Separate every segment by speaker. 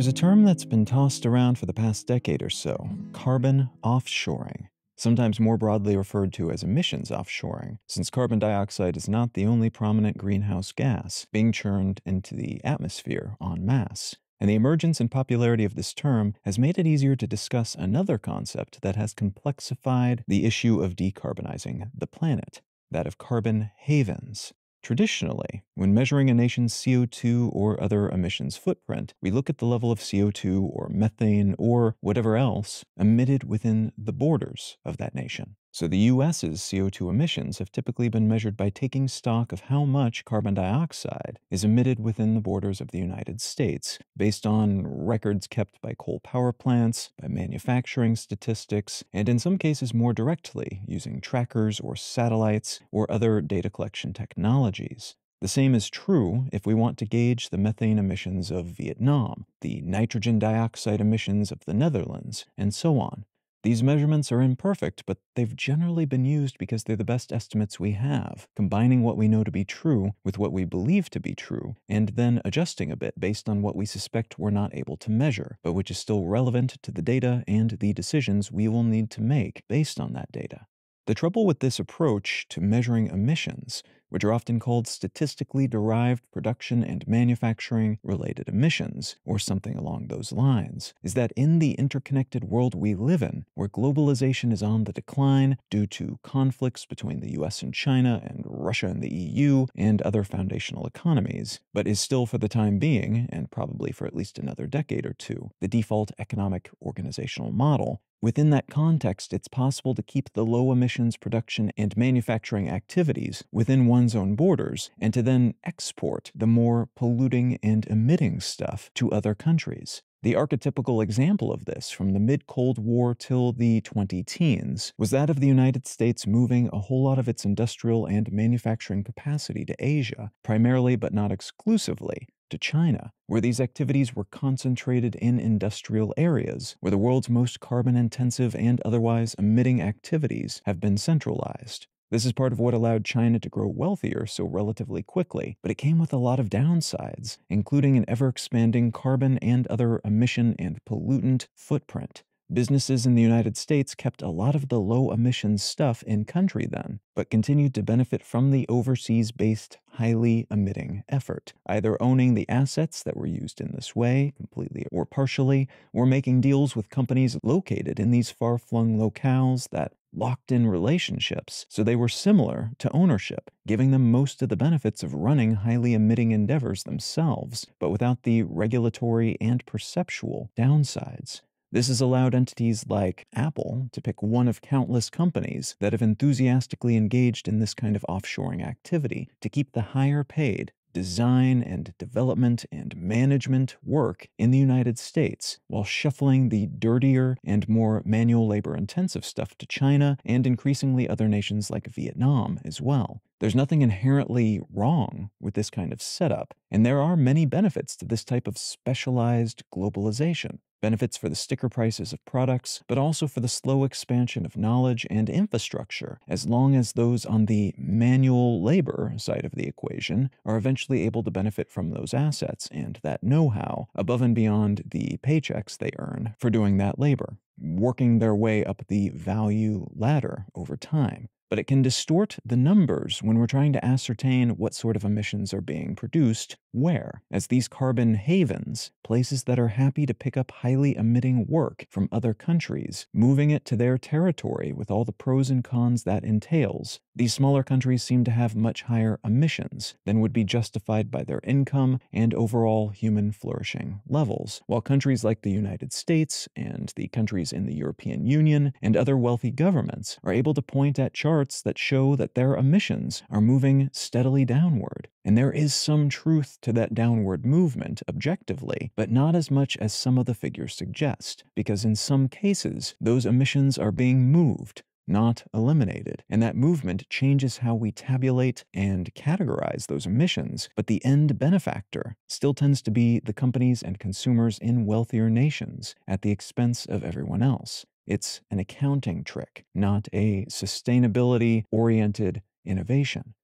Speaker 1: There's a term that's been tossed around for the past decade or so carbon offshoring, sometimes more broadly referred to as emissions offshoring, since carbon dioxide is not the only prominent greenhouse gas being churned into the atmosphere en masse. And the emergence and popularity of this term has made it easier to discuss another concept that has complexified the issue of decarbonizing the planet that of carbon havens. Traditionally, when measuring a nation's CO2 or other emissions footprint, we look at the level of CO2 or methane or whatever else emitted within the borders of that nation. So the US's CO2 emissions have typically been measured by taking stock of how much carbon dioxide is emitted within the borders of the United States, based on records kept by coal power plants, by manufacturing statistics, and in some cases more directly using trackers or satellites or other data collection technologies. The same is true if we want to gauge the methane emissions of Vietnam, the nitrogen dioxide emissions of the Netherlands, and so on. These measurements are imperfect, but they've generally been used because they're the best estimates we have, combining what we know to be true with what we believe to be true, and then adjusting a bit based on what we suspect we're not able to measure, but which is still relevant to the data and the decisions we will need to make based on that data. The trouble with this approach to measuring emissions which are often called statistically derived production and manufacturing related emissions, or something along those lines, is that in the interconnected world we live in, where globalization is on the decline due to conflicts between the US and China and Russia and the EU and other foundational economies, but is still for the time being, and probably for at least another decade or two, the default economic organizational model, Within that context, it's possible to keep the low emissions production and manufacturing activities within one's own borders and to then export the more polluting and emitting stuff to other countries. The archetypical example of this from the mid Cold War till the 20 teens was that of the United States moving a whole lot of its industrial and manufacturing capacity to Asia, primarily but not exclusively, to China, where these activities were concentrated in industrial areas, where the world's most carbon intensive and otherwise emitting activities have been centralized. This is part of what allowed China to grow wealthier so relatively quickly, but it came with a lot of downsides, including an ever expanding carbon and other emission and pollutant footprint. Businesses in the United States kept a lot of the low emissions stuff in country then, but continued to benefit from the overseas based, highly emitting effort, either owning the assets that were used in this way, completely or partially, or making deals with companies located in these far flung locales that locked in relationships so they were similar to ownership, giving them most of the benefits of running highly emitting endeavors themselves, but without the regulatory and perceptual downsides. This has allowed entities like Apple to pick one of countless companies that have enthusiastically engaged in this kind of offshoring activity to keep the higher paid design and development and management work in the United States while shuffling the dirtier and more manual labor intensive stuff to China and increasingly other nations like Vietnam as well. There's nothing inherently wrong with this kind of setup, and there are many benefits to this type of specialized globalization. Benefits for the sticker prices of products, but also for the slow expansion of knowledge and infrastructure, as long as those on the manual labor side of the equation are eventually able to benefit from those assets and that know how above and beyond the paychecks they earn for doing that labor, working their way up the value ladder over time but it can distort the numbers when we're trying to ascertain what sort of emissions are being produced where, as these carbon havens, places that are happy to pick up highly emitting work from other countries, moving it to their territory with all the pros and cons that entails, these smaller countries seem to have much higher emissions than would be justified by their income and overall human flourishing levels, while countries like the United States and the countries in the European Union and other wealthy governments are able to point at charts that show that their emissions are moving steadily downward. And there is some truth to that downward movement objectively, but not as much as some of the figures suggest, because in some cases, those emissions are being moved not eliminated. And that movement changes how we tabulate and categorize those emissions, but the end benefactor still tends to be the companies and consumers in wealthier nations at the expense of everyone else. It's an accounting trick, not a sustainability oriented innovation.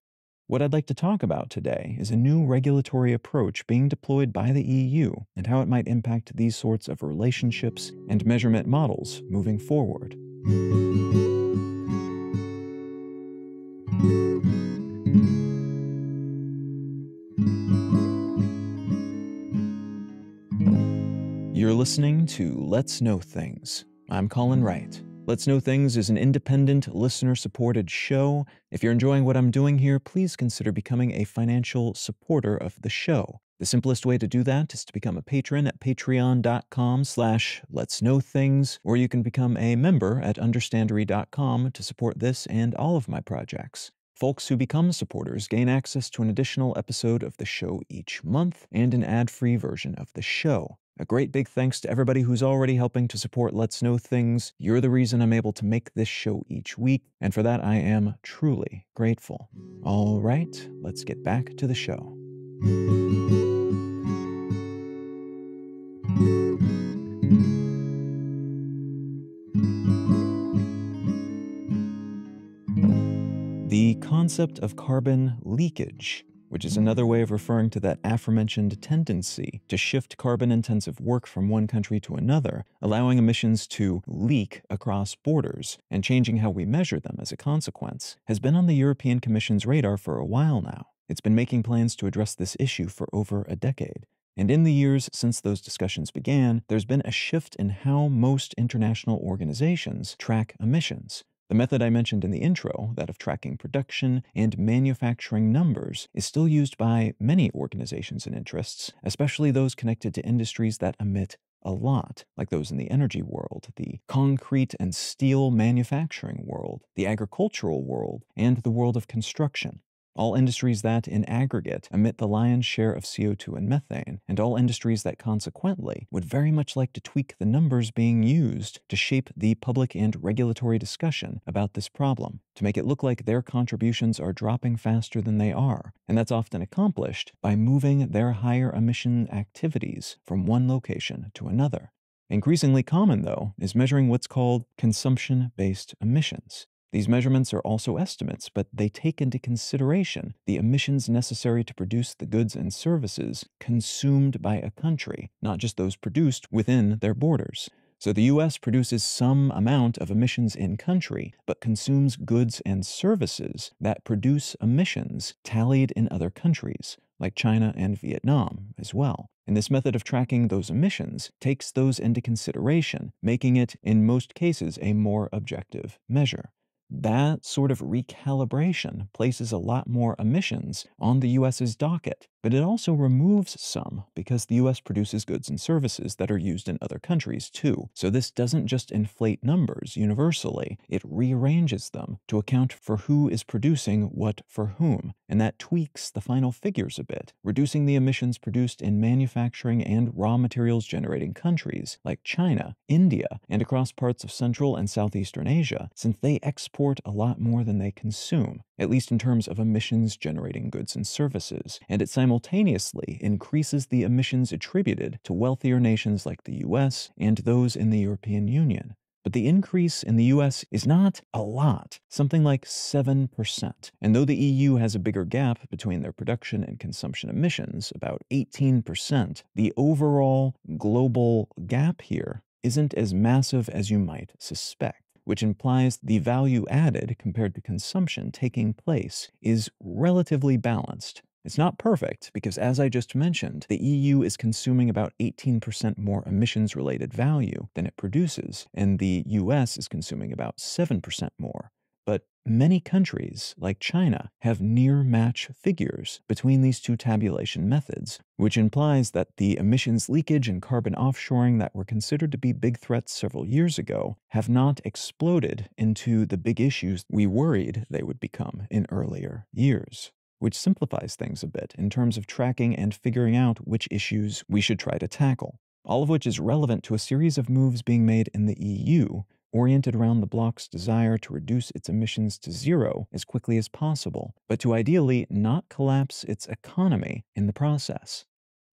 Speaker 1: What I'd like to talk about today is a new regulatory approach being deployed by the EU and how it might impact these sorts of relationships and measurement models moving forward. You're listening to Let's Know Things. I'm Colin Wright. Let's Know Things is an independent, listener supported show. If you're enjoying what I'm doing here, please consider becoming a financial supporter of the show. The simplest way to do that is to become a patron at patreon.com slash let's know things, or you can become a member at understandary.com to support this and all of my projects. Folks who become supporters gain access to an additional episode of the show each month and an ad free version of the show. A great big thanks to everybody who's already helping to support Let's Know Things. You're the reason I'm able to make this show each week, and for that I am truly grateful. All right, let's get back to the show. The concept of carbon leakage which is another way of referring to that aforementioned tendency to shift carbon intensive work from one country to another, allowing emissions to leak across borders and changing how we measure them as a consequence, has been on the European Commission's radar for a while now. It's been making plans to address this issue for over a decade. And in the years since those discussions began, there's been a shift in how most international organizations track emissions. The method I mentioned in the intro, that of tracking production and manufacturing numbers, is still used by many organizations and interests, especially those connected to industries that emit a lot, like those in the energy world, the concrete and steel manufacturing world, the agricultural world, and the world of construction all industries that, in aggregate, emit the lion's share of CO2 and methane, and all industries that consequently would very much like to tweak the numbers being used to shape the public and regulatory discussion about this problem, to make it look like their contributions are dropping faster than they are, and that's often accomplished by moving their higher emission activities from one location to another. Increasingly common, though, is measuring what's called consumption based emissions. These measurements are also estimates, but they take into consideration the emissions necessary to produce the goods and services consumed by a country, not just those produced within their borders. So the US produces some amount of emissions in country, but consumes goods and services that produce emissions tallied in other countries, like China and Vietnam as well. And this method of tracking those emissions takes those into consideration, making it, in most cases, a more objective measure. That sort of recalibration places a lot more emissions on the US's docket, but it also removes some because the US produces goods and services that are used in other countries too. So this doesn't just inflate numbers universally, it rearranges them to account for who is producing what for whom, and that tweaks the final figures a bit, reducing the emissions produced in manufacturing and raw materials generating countries like China, India, and across parts of Central and Southeastern Asia, since they export a lot more than they consume, at least in terms of emissions generating goods and services, and it simultaneously increases the emissions attributed to wealthier nations like the US and those in the European Union. But the increase in the US is not a lot, something like 7%. And though the EU has a bigger gap between their production and consumption emissions, about 18%, the overall global gap here isn't as massive as you might suspect which implies the value added compared to consumption taking place is relatively balanced. It's not perfect because, as I just mentioned, the EU is consuming about 18% more emissions related value than it produces, and the US is consuming about 7% more. But many countries, like China, have near match figures between these two tabulation methods, which implies that the emissions leakage and carbon offshoring that were considered to be big threats several years ago have not exploded into the big issues we worried they would become in earlier years which simplifies things a bit in terms of tracking and figuring out which issues we should try to tackle, all of which is relevant to a series of moves being made in the EU, oriented around the bloc's desire to reduce its emissions to zero as quickly as possible, but to ideally not collapse its economy in the process.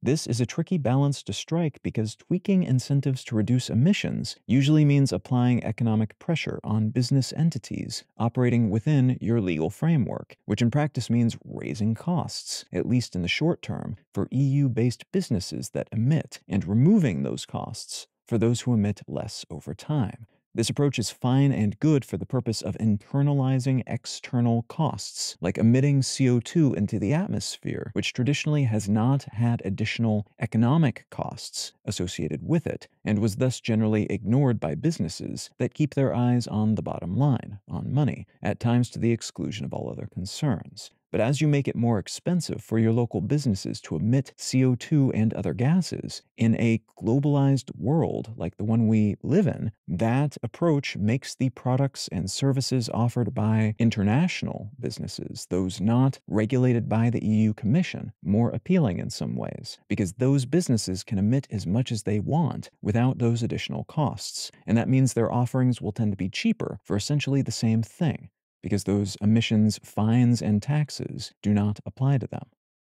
Speaker 1: This is a tricky balance to strike because tweaking incentives to reduce emissions usually means applying economic pressure on business entities operating within your legal framework, which in practice means raising costs, at least in the short term, for EU based businesses that emit and removing those costs for those who emit less over time. This approach is fine and good for the purpose of internalizing external costs, like emitting CO2 into the atmosphere, which traditionally has not had additional economic costs associated with it, and was thus generally ignored by businesses that keep their eyes on the bottom line, on money, at times to the exclusion of all other concerns. But as you make it more expensive for your local businesses to emit CO2 and other gases in a globalized world like the one we live in, that approach makes the products and services offered by international businesses, those not regulated by the EU Commission, more appealing in some ways, because those businesses can emit as much as they want without those additional costs. And that means their offerings will tend to be cheaper for essentially the same thing because those emissions, fines, and taxes do not apply to them.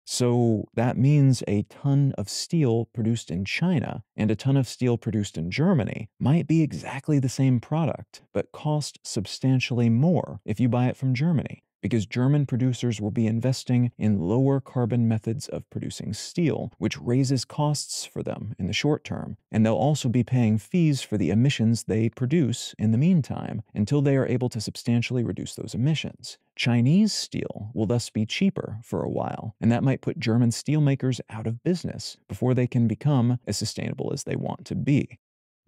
Speaker 1: So that means a ton of steel produced in China and a ton of steel produced in Germany might be exactly the same product, but cost substantially more if you buy it from Germany because German producers will be investing in lower carbon methods of producing steel, which raises costs for them in the short term, and they'll also be paying fees for the emissions they produce in the meantime until they are able to substantially reduce those emissions. Chinese steel will thus be cheaper for a while, and that might put German steelmakers out of business before they can become as sustainable as they want to be.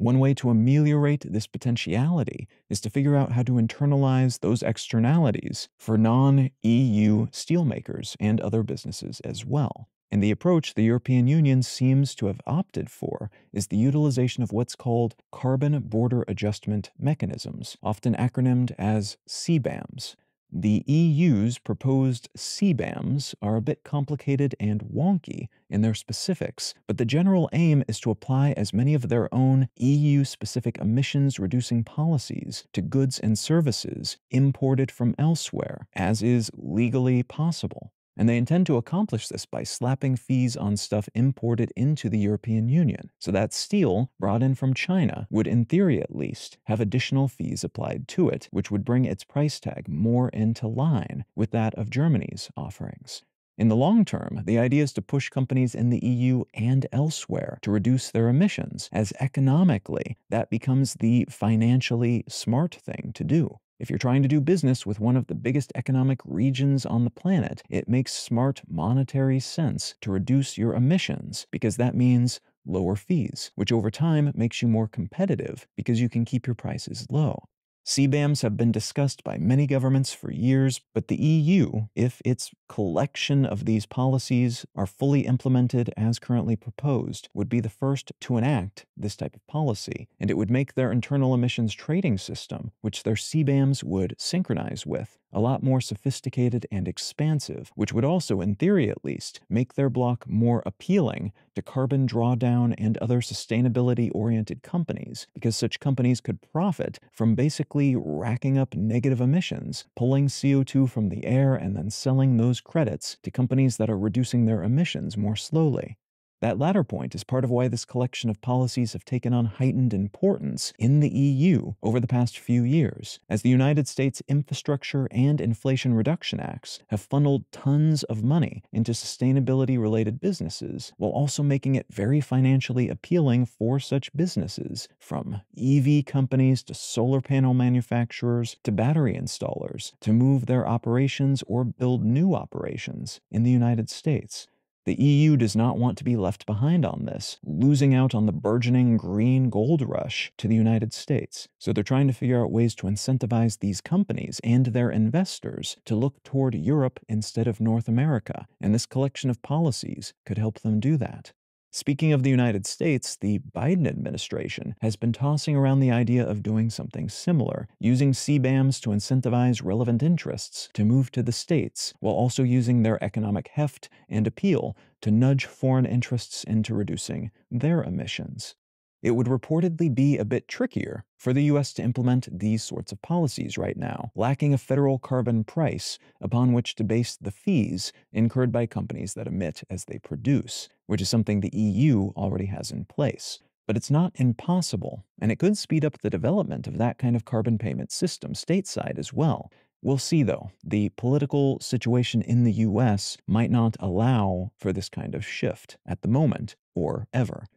Speaker 1: One way to ameliorate this potentiality is to figure out how to internalize those externalities for non EU steelmakers and other businesses as well. And the approach the European Union seems to have opted for is the utilization of what's called carbon border adjustment mechanisms, often acronymed as CBAMs. The EU's proposed CBAMs are a bit complicated and wonky in their specifics, but the general aim is to apply as many of their own EU specific emissions reducing policies to goods and services imported from elsewhere as is legally possible. And they intend to accomplish this by slapping fees on stuff imported into the European Union. So that steel brought in from China would, in theory at least, have additional fees applied to it, which would bring its price tag more into line with that of Germany's offerings. In the long term, the idea is to push companies in the EU and elsewhere to reduce their emissions, as economically that becomes the financially smart thing to do. If you're trying to do business with one of the biggest economic regions on the planet, it makes smart monetary sense to reduce your emissions because that means lower fees, which over time makes you more competitive because you can keep your prices low. CBAMs have been discussed by many governments for years, but the EU, if its collection of these policies are fully implemented as currently proposed, would be the first to enact this type of policy, and it would make their internal emissions trading system, which their CBAMs would synchronize with, a lot more sophisticated and expansive, which would also, in theory at least, make their block more appealing to carbon drawdown and other sustainability oriented companies, because such companies could profit from basically racking up negative emissions, pulling CO2 from the air, and then selling those credits to companies that are reducing their emissions more slowly. That latter point is part of why this collection of policies have taken on heightened importance in the EU over the past few years, as the United States Infrastructure and Inflation Reduction Acts have funneled tons of money into sustainability related businesses, while also making it very financially appealing for such businesses, from EV companies to solar panel manufacturers to battery installers, to move their operations or build new operations in the United States. The EU does not want to be left behind on this, losing out on the burgeoning green gold rush to the United States. So they're trying to figure out ways to incentivize these companies and their investors to look toward Europe instead of North America, and this collection of policies could help them do that. Speaking of the United States, the Biden administration has been tossing around the idea of doing something similar, using CBAMs to incentivize relevant interests to move to the states, while also using their economic heft and appeal to nudge foreign interests into reducing their emissions. It would reportedly be a bit trickier for the US to implement these sorts of policies right now, lacking a federal carbon price upon which to base the fees incurred by companies that emit as they produce, which is something the EU already has in place. But it's not impossible, and it could speed up the development of that kind of carbon payment system stateside as well. We'll see, though. The political situation in the US might not allow for this kind of shift at the moment or ever.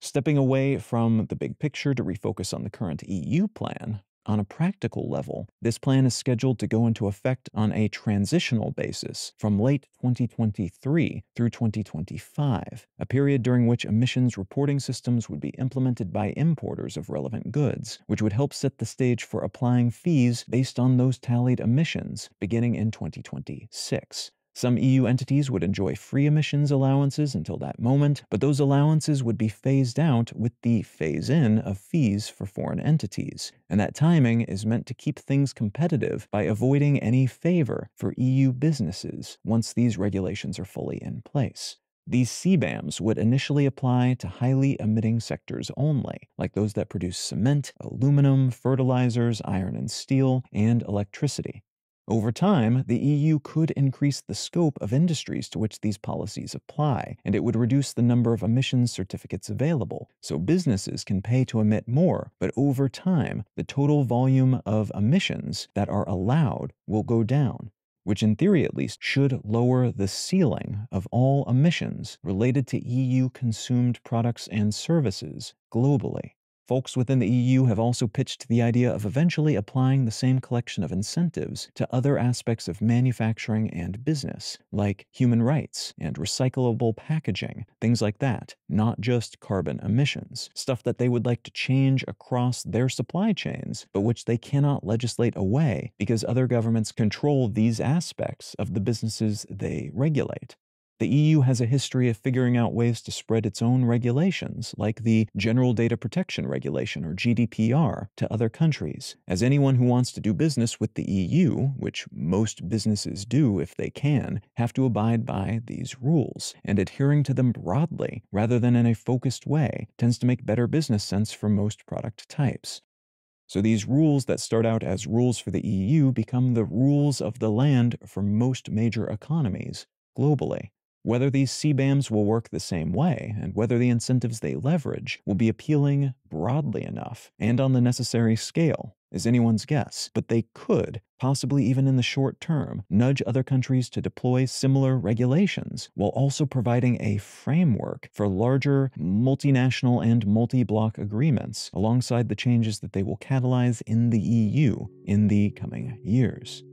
Speaker 1: Stepping away from the big picture to refocus on the current EU plan, on a practical level, this plan is scheduled to go into effect on a transitional basis from late 2023 through 2025, a period during which emissions reporting systems would be implemented by importers of relevant goods, which would help set the stage for applying fees based on those tallied emissions beginning in 2026. Some EU entities would enjoy free emissions allowances until that moment, but those allowances would be phased out with the phase in of fees for foreign entities. And that timing is meant to keep things competitive by avoiding any favor for EU businesses once these regulations are fully in place. These CBAMs would initially apply to highly emitting sectors only, like those that produce cement, aluminum, fertilizers, iron and steel, and electricity. Over time, the EU could increase the scope of industries to which these policies apply, and it would reduce the number of emissions certificates available, so businesses can pay to emit more, but over time, the total volume of emissions that are allowed will go down, which in theory at least should lower the ceiling of all emissions related to EU consumed products and services globally. Folks within the EU have also pitched the idea of eventually applying the same collection of incentives to other aspects of manufacturing and business, like human rights and recyclable packaging, things like that, not just carbon emissions, stuff that they would like to change across their supply chains, but which they cannot legislate away because other governments control these aspects of the businesses they regulate. The EU has a history of figuring out ways to spread its own regulations, like the General Data Protection Regulation, or GDPR, to other countries, as anyone who wants to do business with the EU, which most businesses do if they can, have to abide by these rules, and adhering to them broadly, rather than in a focused way, tends to make better business sense for most product types. So these rules that start out as rules for the EU become the rules of the land for most major economies globally. Whether these CBAMs will work the same way, and whether the incentives they leverage will be appealing broadly enough and on the necessary scale, is anyone's guess, but they could, possibly even in the short term, nudge other countries to deploy similar regulations, while also providing a framework for larger multinational and multi block agreements alongside the changes that they will catalyze in the EU in the coming years.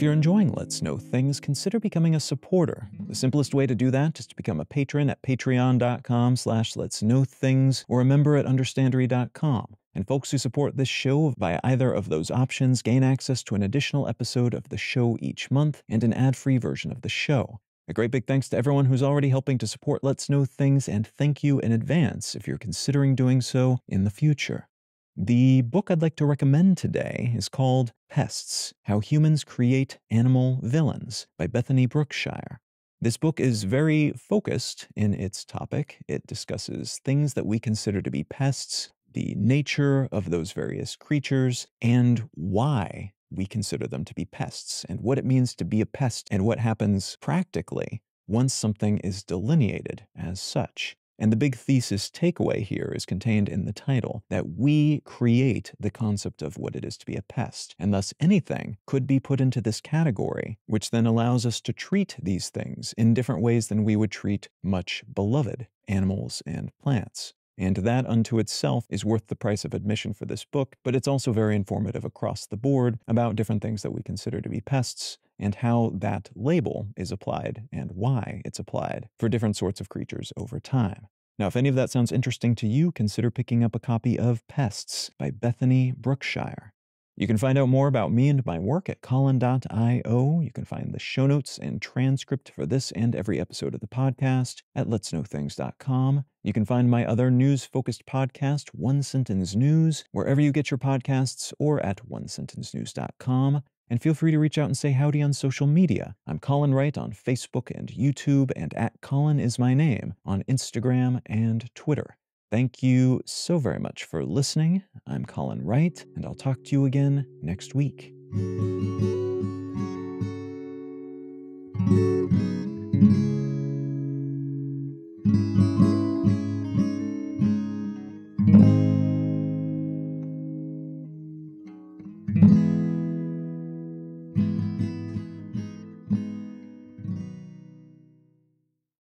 Speaker 1: If you're enjoying Let's Know Things, consider becoming a supporter. The simplest way to do that is to become a patron at patreon.com slash let's know things or a member at understandary.com. And folks who support this show via either of those options gain access to an additional episode of the show each month and an ad-free version of the show. A great big thanks to everyone who's already helping to support Let's Know Things, and thank you in advance if you're considering doing so in the future. The book I'd like to recommend today is called Pests How Humans Create Animal Villains by Bethany Brookshire. This book is very focused in its topic. It discusses things that we consider to be pests, the nature of those various creatures, and why we consider them to be pests, and what it means to be a pest, and what happens practically once something is delineated as such. And the big thesis takeaway here is contained in the title that we create the concept of what it is to be a pest, and thus anything could be put into this category, which then allows us to treat these things in different ways than we would treat much beloved animals and plants. And that unto itself is worth the price of admission for this book, but it's also very informative across the board about different things that we consider to be pests and how that label is applied and why it's applied for different sorts of creatures over time. Now, if any of that sounds interesting to you, consider picking up a copy of Pests by Bethany Brookshire. You can find out more about me and my work at Colin.io. You can find the show notes and transcript for this and every episode of the podcast at letsknowthings.com. You can find my other news focused podcast, One Sentence News, wherever you get your podcasts or at onesentencenews.com. And feel free to reach out and say howdy on social media. I'm Colin Wright on Facebook and YouTube, and at Colin is my name on Instagram and Twitter. Thank you so very much for listening. I'm Colin Wright, and I'll talk to you again next week.